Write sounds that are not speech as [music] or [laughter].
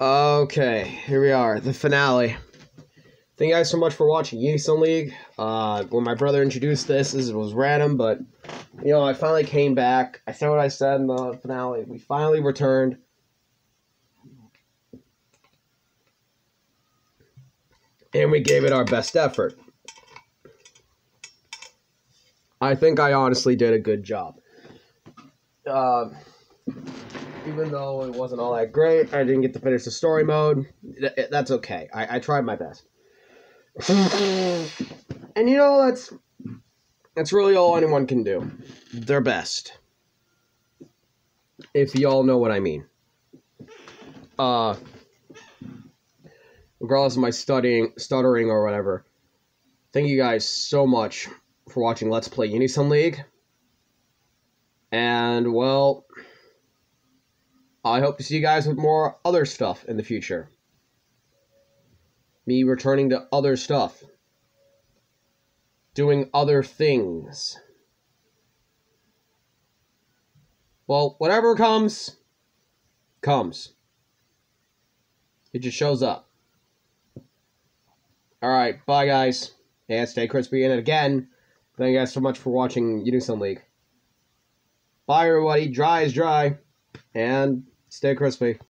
Okay, here we are, the finale. Thank you guys so much for watching Unison League. Uh, when my brother introduced this, this was random, but you know, I finally came back. I said what I said in the finale. We finally returned. And we gave it our best effort. I think I honestly did a good job. Uh, even though it wasn't all that great, I didn't get to finish the story mode. That's okay. I, I tried my best. [sighs] and you know that's that's really all anyone can do. Their best. If y'all know what I mean. Uh regardless of my studying stuttering or whatever. Thank you guys so much for watching Let's Play Unison League. And well I hope to see you guys with more other stuff in the future. Me returning to other stuff. Doing other things. Well, whatever comes, comes. It just shows up. Alright, bye guys. And stay crispy. And again, thank you guys so much for watching Unison League. Bye everybody. Dry is dry. And stay crispy.